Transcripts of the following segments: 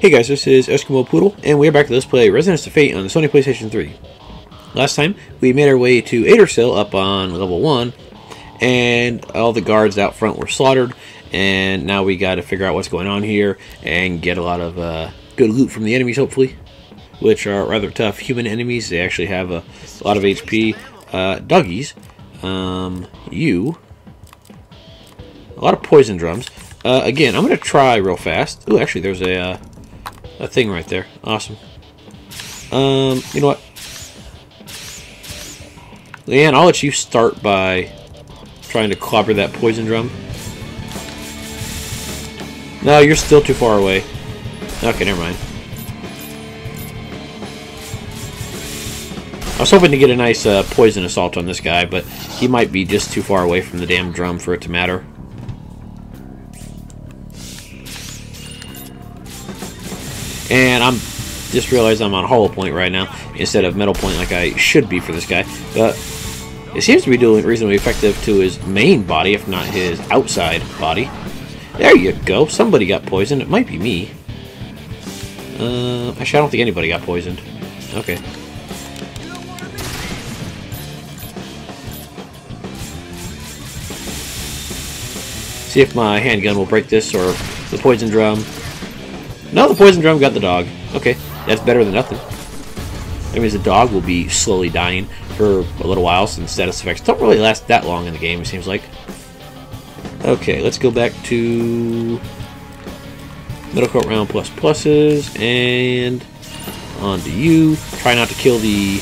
Hey guys, this is Eskimo Poodle, and we are back to Let's Play Resonance of Fate on the Sony PlayStation 3. Last time, we made our way to Aethershill up on level 1, and all the guards out front were slaughtered, and now we got to figure out what's going on here, and get a lot of uh, good loot from the enemies, hopefully, which are rather tough human enemies. They actually have a, a lot of HP. Uh, doggies, um, you, a lot of poison drums. Uh, again, I'm going to try real fast. Oh, actually, there's a... Uh, a thing right there. Awesome. Um, you know what? Leanne, I'll let you start by trying to clobber that poison drum. No, you're still too far away. Okay, never mind. I was hoping to get a nice uh, poison assault on this guy, but he might be just too far away from the damn drum for it to matter. And I'm just realized I'm on hollow point right now instead of metal point like I should be for this guy. But it seems to be doing reasonably effective to his main body, if not his outside body. There you go. Somebody got poisoned. It might be me. Uh, actually, I don't think anybody got poisoned. Okay. See if my handgun will break this or the poison drum. No, the poison drum got the dog. Okay, that's better than nothing. That means the dog will be slowly dying for a little while since status effects don't really last that long in the game, it seems like. Okay, let's go back to middle court Round plus pluses and on to you. Try not to kill the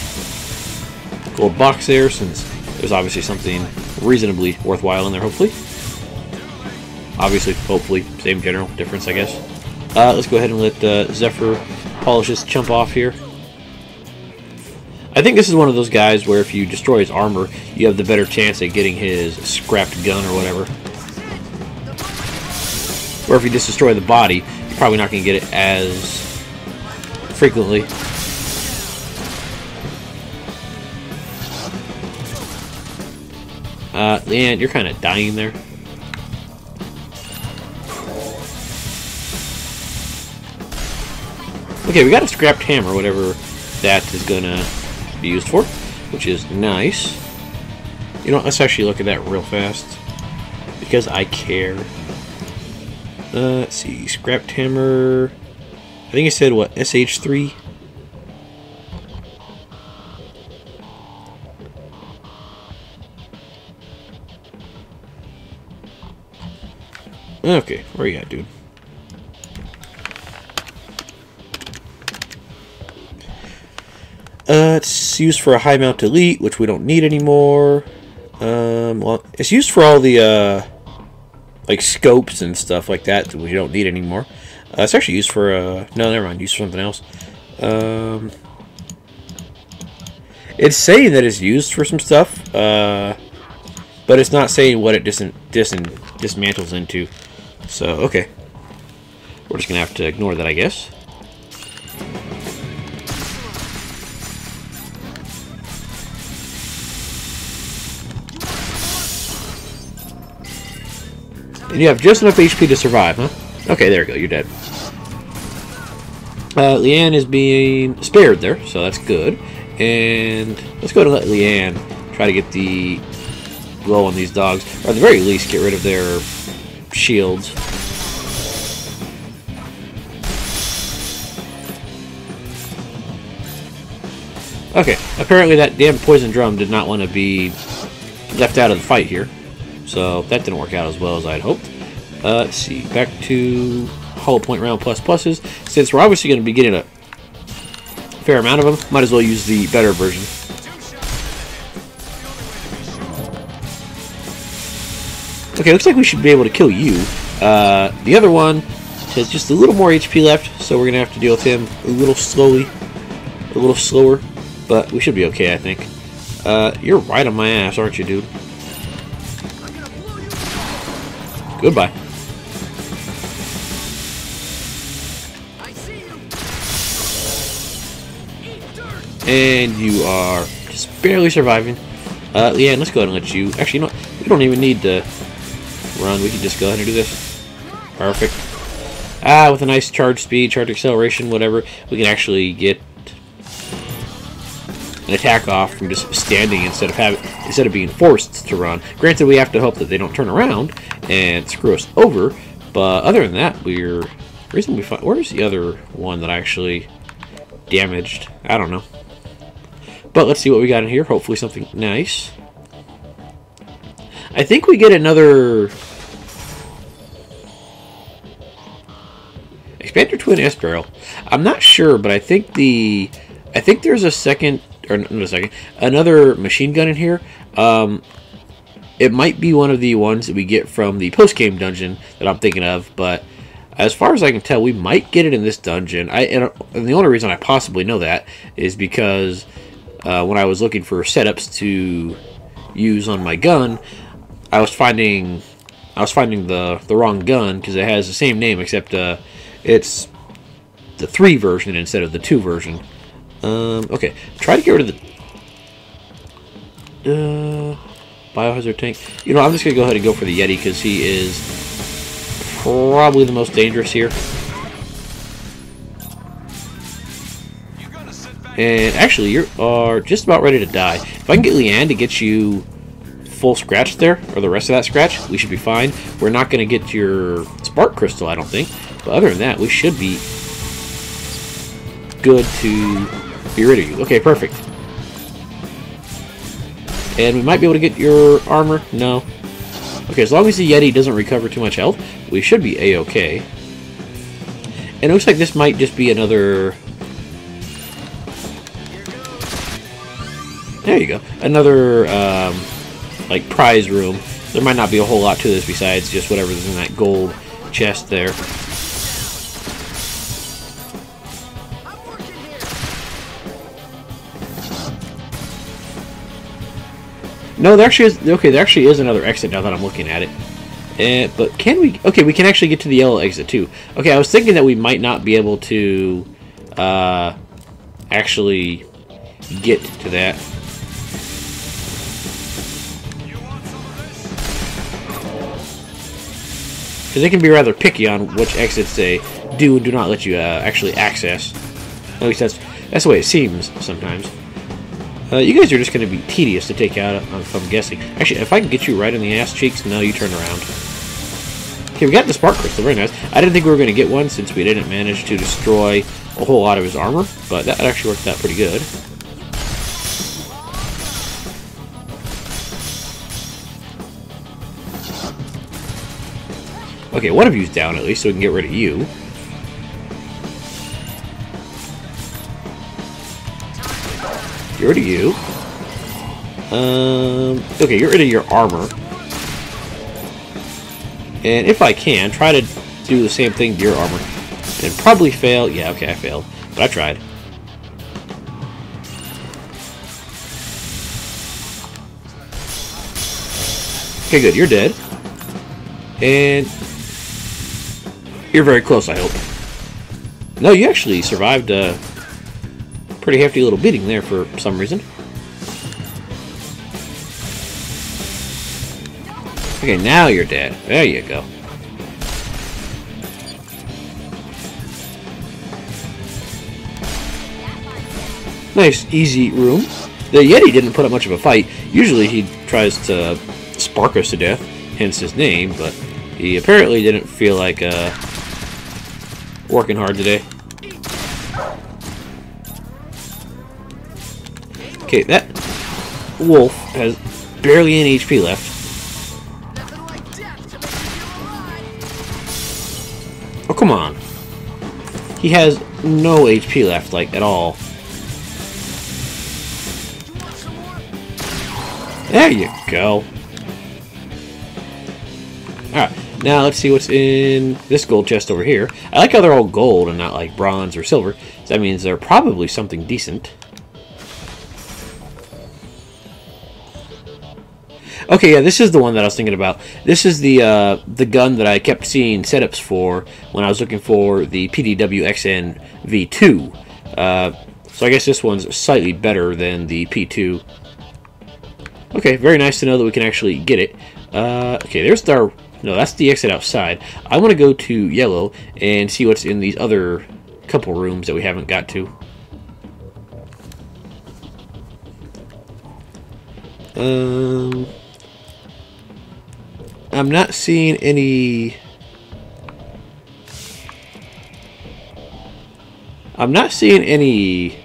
gold box there since there's obviously something reasonably worthwhile in there, hopefully. Obviously, hopefully, same general difference, I guess. Uh, let's go ahead and let uh, Zephyr polish this chump off here. I think this is one of those guys where if you destroy his armor, you have the better chance at getting his scrapped gun or whatever. Or if you just destroy the body, you're probably not going to get it as frequently. Uh, Leanne, you're kind of dying there. Okay, we got a scrapped hammer, whatever that is gonna be used for, which is nice. You know, let's actually look at that real fast because I care. Uh, let's see, scrapped hammer. I think it said what SH3. Okay, where you at, dude? Uh, it's used for a high mount elite, which we don't need anymore. Um, well, it's used for all the, uh, like scopes and stuff like that that we don't need anymore. Uh, it's actually used for, uh, no, never mind, used for something else. Um, it's saying that it's used for some stuff, uh, but it's not saying what it dis dis dismantles into. So, okay. We're just going to have to ignore that, I guess. And you have just enough HP to survive, huh? Okay, there you go, you're dead. Uh, Leanne is being spared there, so that's good. And let's go to let Leanne try to get the blow on these dogs. Or at the very least, get rid of their shields. Okay, apparently that damn poison drum did not want to be left out of the fight here. So that didn't work out as well as I'd hoped. Uh, let's see, back to hollow point round plus pluses. Since we're obviously going to be getting a fair amount of them, might as well use the better version. Okay, looks like we should be able to kill you. Uh, the other one has just a little more HP left, so we're going to have to deal with him a little slowly, a little slower, but we should be okay, I think. Uh, you're right on my ass, aren't you, dude? Goodbye. And you are just barely surviving. Uh, yeah, let's go ahead and let you... Actually, you know We don't even need to run. We can just go ahead and do this. Perfect. Ah, with a nice charge speed, charge acceleration, whatever, we can actually get an attack off from just standing instead of having instead of being forced to run. Granted, we have to hope that they don't turn around and screw us over, but other than that, we're reasonably fine. Where's the other one that I actually damaged? I don't know. But let's see what we got in here. Hopefully something nice. I think we get another Expander Twin S barrel. I'm not sure, but I think the I think there's a second or no, a second, another machine gun in here. Um, it might be one of the ones that we get from the post game dungeon that I'm thinking of, but as far as I can tell, we might get it in this dungeon. I and, the only reason I possibly know that is because uh, when I was looking for setups to use on my gun, I was finding I was finding the the wrong gun because it has the same name except uh, it's the three version instead of the two version. Um, okay, try to get rid of the uh, biohazard tank. You know, I'm just gonna go ahead and go for the Yeti because he is probably the most dangerous here. And actually, you are just about ready to die. If I can get Leanne to get you full scratch there, or the rest of that scratch, we should be fine. We're not going to get your spark crystal, I don't think. But other than that, we should be good to be rid of you. Okay, perfect. And we might be able to get your armor. No. Okay, as long as the Yeti doesn't recover too much health, we should be a-okay. And it looks like this might just be another... There you go. Another, um, like, prize room. There might not be a whole lot to this besides just whatever's in that gold chest there. No, there actually is. Okay, there actually is another exit now that I'm looking at it. Uh, but can we? Okay, we can actually get to the yellow exit too. Okay, I was thinking that we might not be able to uh, actually get to that. Because they can be rather picky on which exits they do and do not let you uh, actually access. At least that's that's the way it seems sometimes. Uh, you guys are just going to be tedious to take out, if I'm guessing. Actually, if I can get you right in the ass cheeks, now you turn around. Okay, we got the Spark Crystal, very nice. I didn't think we were going to get one since we didn't manage to destroy a whole lot of his armor, but that actually worked out pretty good. Okay, one of you's down at least, so we can get rid of you. Get rid of you. Um, okay, get rid of your armor. And if I can, try to do the same thing to your armor. And probably fail. Yeah, okay, I failed. But I tried. Okay, good. You're dead. And you're very close, I hope. No, you actually survived uh, pretty hefty little beating there for some reason. Okay, now you're dead. There you go. Nice, easy room. The Yeti didn't put up much of a fight. Usually he tries to spark us to death, hence his name, but he apparently didn't feel like uh, working hard today. Okay, that wolf has barely any HP left. Oh, come on. He has no HP left, like, at all. There you go. Alright, now let's see what's in this gold chest over here. I like how they're all gold and not like bronze or silver. So that means they're probably something decent. Okay, yeah, this is the one that I was thinking about. This is the uh, the gun that I kept seeing setups for when I was looking for the PDW-XN V2. Uh, so I guess this one's slightly better than the P2. Okay, very nice to know that we can actually get it. Uh, okay, there's our No, that's the exit outside. I want to go to yellow and see what's in these other couple rooms that we haven't got to. Um, I'm not seeing any... I'm not seeing any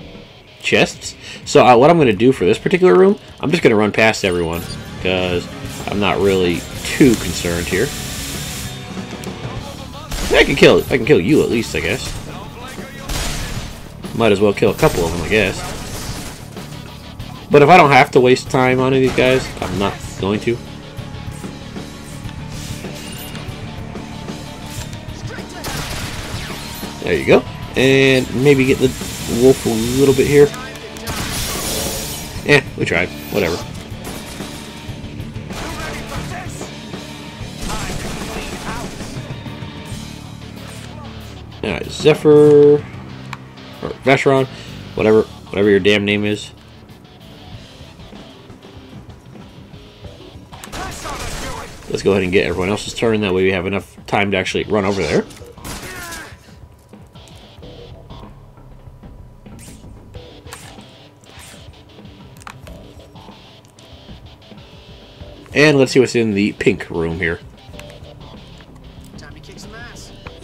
chests. So uh, what I'm going to do for this particular room, I'm just going to run past everyone because I'm not really too concerned here. I can kill I can kill you at least, I guess. Might as well kill a couple of them, I guess. But if I don't have to waste time on any of these guys, I'm not going to. There you go. And maybe get the wolf a little bit here. Yeah, we tried. Whatever. Alright, Zephyr. Or Vashyron. Whatever whatever your damn name is. Let's go ahead and get everyone else's turn. That way we have enough time to actually run over there. And let's see what's in the pink room here.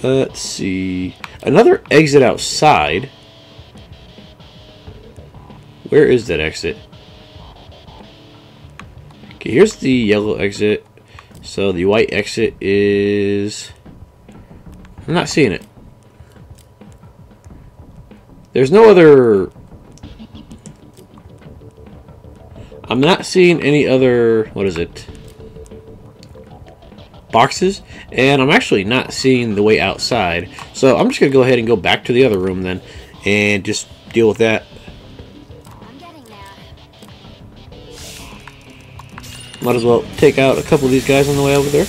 Let's see. Another exit outside. Where is that exit? Okay, here's the yellow exit. So the white exit is... I'm not seeing it. There's no other... I'm not seeing any other... What is it? Boxes. And I'm actually not seeing the way outside. So I'm just going to go ahead and go back to the other room then. And just deal with that Might as well take out a couple of these guys on the way over there.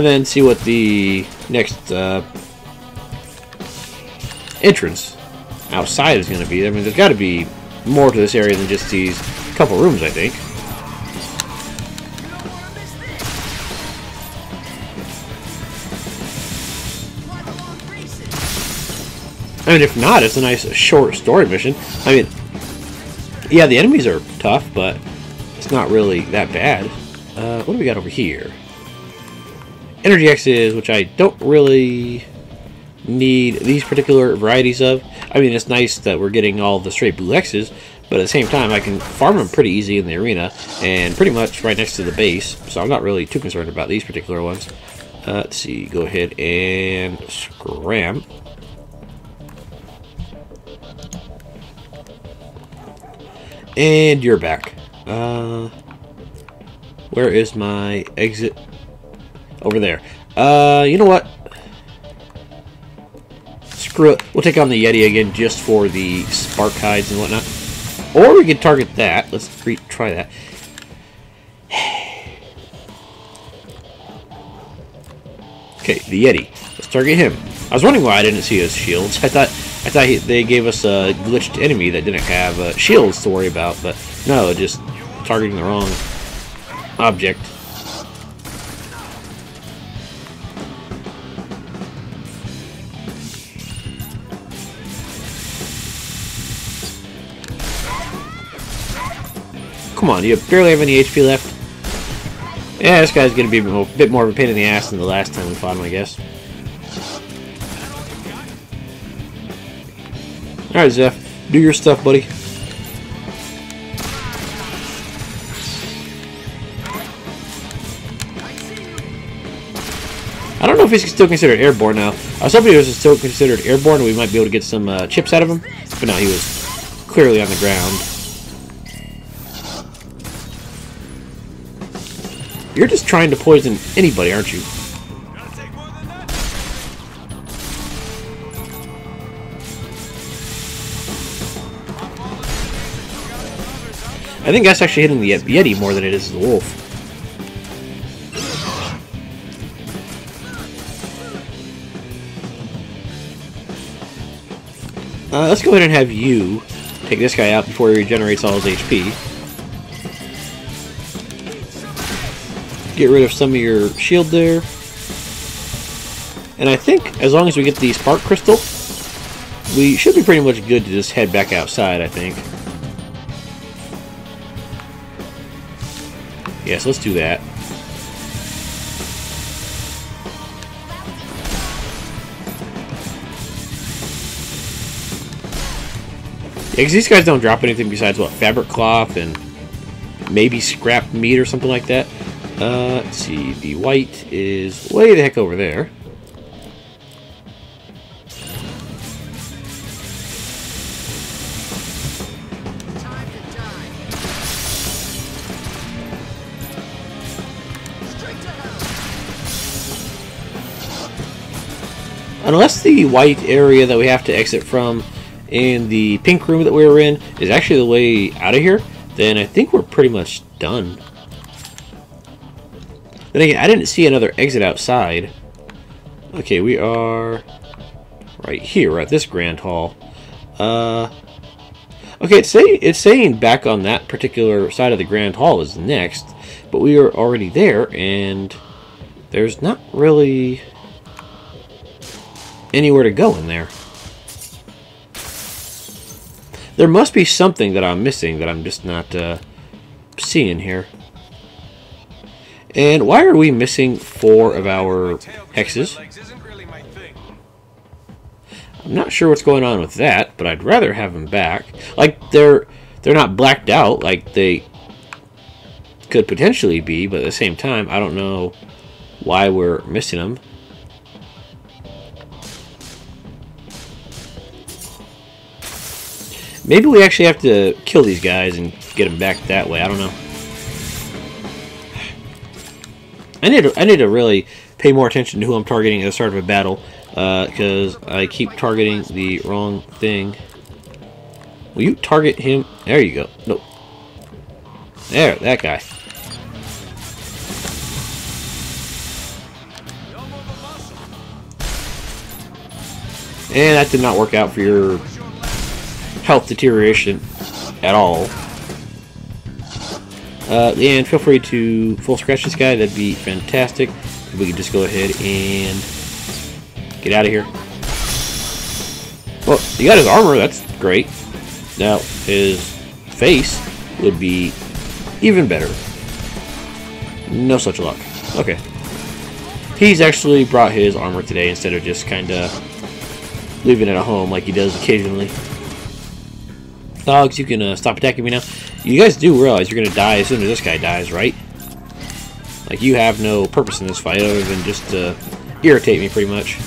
And then see what the next uh, entrance outside is going to be. I mean, there's got to be more to this area than just these couple rooms, I think. I mean, if not, it's a nice short story mission. I mean, yeah, the enemies are tough, but it's not really that bad. Uh, what do we got over here? Energy X's, which I don't really need these particular varieties of. I mean, it's nice that we're getting all the straight blue X's, but at the same time, I can farm them pretty easy in the arena, and pretty much right next to the base, so I'm not really too concerned about these particular ones. Uh, let's see, go ahead and scram. And you're back. Uh, where is my exit? Over there. Uh, you know what? Screw it. We'll take on the Yeti again just for the spark hides and whatnot. Or we could target that. Let's try that. Okay, the Yeti. Let's target him. I was wondering why I didn't see his shields. I thought I thought he, they gave us a glitched enemy that didn't have uh, shields to worry about, but no, just targeting the wrong object. Come on, you barely have any HP left. Yeah, this guy's gonna be a bit more of a pain in the ass than the last time we fought him, I guess. Alright, Zeph. Do your stuff, buddy. I don't know if he's still considered airborne now. I was hoping he was still considered airborne we might be able to get some uh, chips out of him. But no, he was clearly on the ground. You're just trying to poison anybody, aren't you? I think that's actually hitting the Yeti more than it is the wolf. Uh, let's go ahead and have you take this guy out before he regenerates all his HP. Get rid of some of your shield there. And I think as long as we get the Spark Crystal, we should be pretty much good to just head back outside, I think. Yes, let's do that. Yeah, because these guys don't drop anything besides, what, fabric cloth and maybe scrap meat or something like that. Uh, let's see, the white is way the heck over there. Unless the white area that we have to exit from in the pink room that we were in is actually the way out of here, then I think we're pretty much done. Then again, I didn't see another exit outside. Okay, we are right here. At this grand hall. Uh, okay, it's saying it's saying back on that particular side of the grand hall is next, but we are already there, and there's not really anywhere to go in there. There must be something that I'm missing that I'm just not uh, seeing here. And why are we missing four of our hexes? I'm not sure what's going on with that, but I'd rather have them back. Like, they're they're not blacked out like they could potentially be, but at the same time, I don't know why we're missing them. Maybe we actually have to kill these guys and get them back that way. I don't know. I need to, I need to really pay more attention to who I'm targeting at the start of a battle because uh, I keep targeting the wrong thing. Will you target him? There you go. Nope. There, that guy. And that did not work out for your health deterioration at all. Uh, and feel free to full scratch this guy, that'd be fantastic. We could just go ahead and get out of here. Well, he got his armor, that's great. Now, his face would be even better. No such luck. Okay. He's actually brought his armor today instead of just kind of leaving it at home like he does occasionally. Dogs, you can uh, stop attacking me now. You guys do realize you're going to die as soon as this guy dies, right? Like, you have no purpose in this fight other than just to irritate me, pretty much.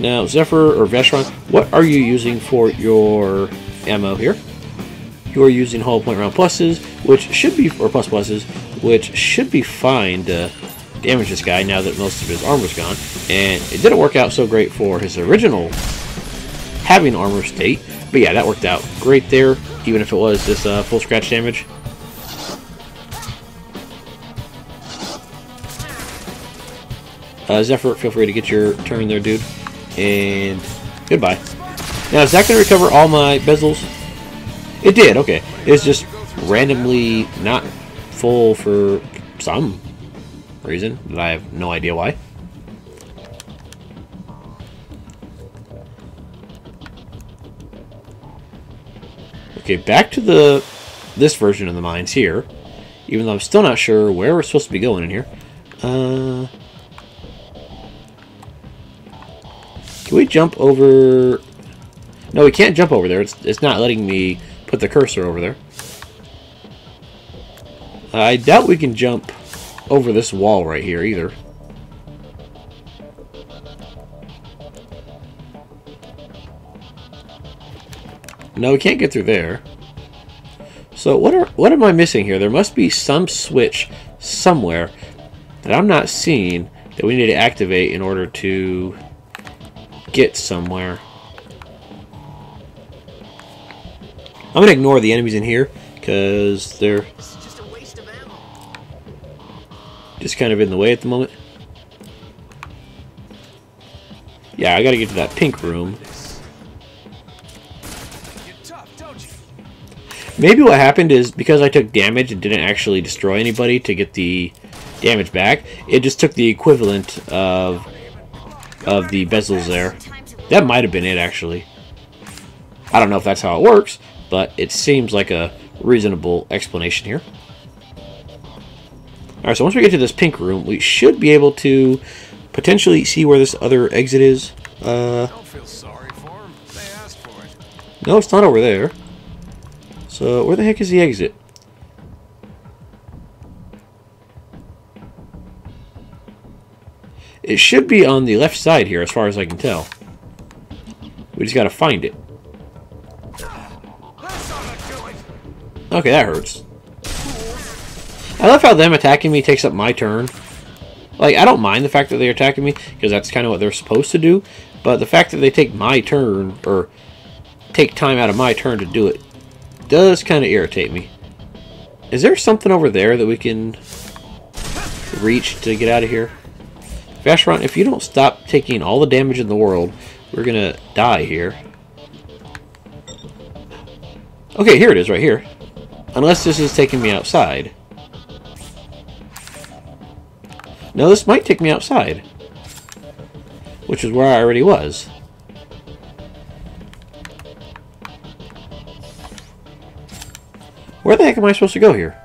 Now, Zephyr or Vashyron, what are you using for your ammo here? You are using hollow point round pluses, which should be, or plus pluses, which should be fine to damage this guy now that most of his armor's gone. And it didn't work out so great for his original having armor state. But yeah, that worked out great there, even if it was just uh, full scratch damage. Uh, Zephyr, feel free to get your turn there, dude. And goodbye. Now, is that going to recover all my bezels? It did, okay. It's just randomly not full for some reason that I have no idea why. Okay, back to the this version of the mines here. Even though I'm still not sure where we're supposed to be going in here. Uh, can we jump over... No, we can't jump over there. It's, it's not letting me put the cursor over there. I doubt we can jump over this wall right here either. No, we can't get through there. So what are what am I missing here? There must be some switch somewhere that I'm not seeing that we need to activate in order to get somewhere. I'm going to ignore the enemies in here because they're just kind of in the way at the moment. Yeah, I gotta get to that pink room. Maybe what happened is because I took damage and didn't actually destroy anybody to get the damage back, it just took the equivalent of of the bezels there. That might have been it, actually. I don't know if that's how it works, but it seems like a reasonable explanation here. Alright, so once we get to this pink room, we should be able to potentially see where this other exit is. Uh, no, it's not over there. So, where the heck is the exit? It should be on the left side here, as far as I can tell. We just gotta find it. Okay, that hurts. I love how them attacking me takes up my turn. Like, I don't mind the fact that they're attacking me, because that's kind of what they're supposed to do. But the fact that they take my turn, or take time out of my turn to do it, does kind of irritate me. Is there something over there that we can reach to get out of here? Vashyron, if you don't stop taking all the damage in the world, we're gonna die here. Okay, here it is, right here. Unless this is taking me outside. No, this might take me outside. Which is where I already was. Where the heck am I supposed to go here?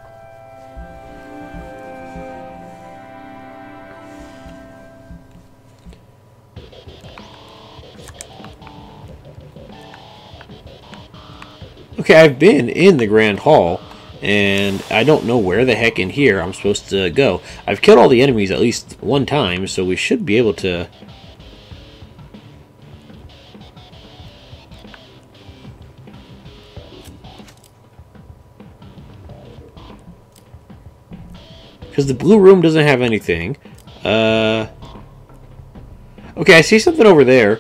Okay, I've been in the Grand Hall, and I don't know where the heck in here I'm supposed to go. I've killed all the enemies at least one time, so we should be able to... Because the blue room doesn't have anything. Uh... Okay, I see something over there.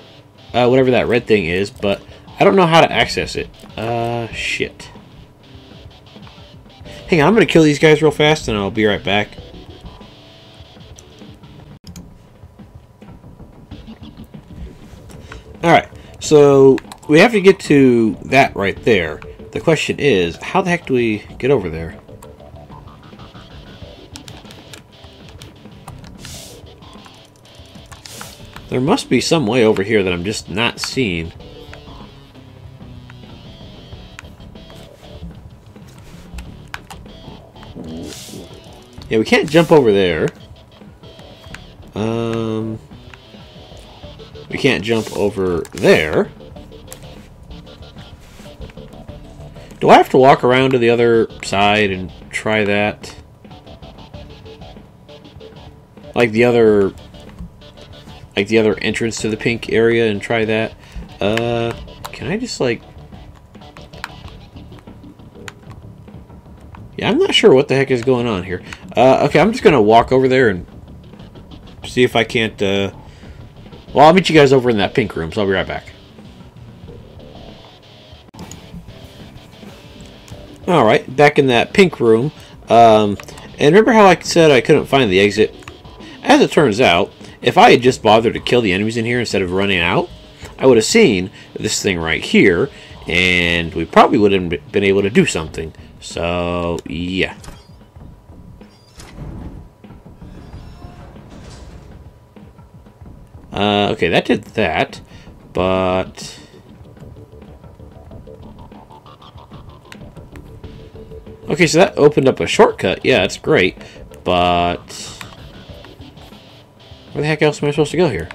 Uh, whatever that red thing is, but I don't know how to access it. Uh, shit. Hang on, I'm going to kill these guys real fast and I'll be right back. Alright, so we have to get to that right there. The question is, how the heck do we get over there? There must be some way over here that I'm just not seeing. Yeah, we can't jump over there. Um, we can't jump over there. Do I have to walk around to the other side and try that? Like the other... Like the other entrance to the pink area and try that? Uh, can I just like... Yeah, I'm not sure what the heck is going on here. Uh, okay, I'm just going to walk over there and see if I can't... Uh... Well, I'll meet you guys over in that pink room, so I'll be right back. Alright, back in that pink room. Um, and remember how I said I couldn't find the exit? As it turns out, if I had just bothered to kill the enemies in here instead of running out, I would have seen this thing right here, and we probably would have been able to do something. So, yeah. Uh, okay, that did that, but... Okay, so that opened up a shortcut. Yeah, that's great, but... Where the heck else am I supposed to go here?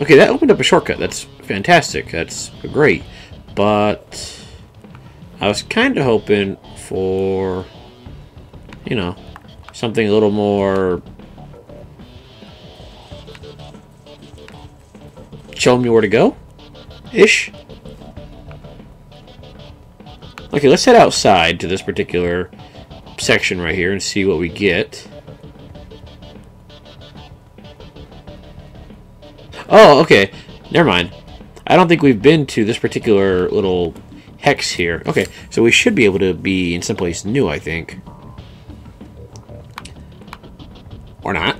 Okay, that opened up a shortcut. That's fantastic. That's great. But I was kind of hoping for, you know, something a little more... Show me where to go? Ish? Okay, let's head outside to this particular section right here and see what we get. Oh, okay. Never mind. I don't think we've been to this particular little hex here. Okay, so we should be able to be in someplace new, I think. Or not.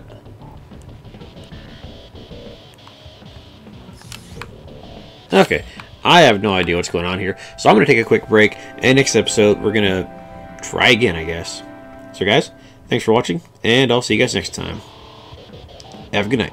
Okay, I have no idea what's going on here. So I'm going to take a quick break, and next episode, we're going to try again, I guess. So guys, thanks for watching, and I'll see you guys next time. Have a good night.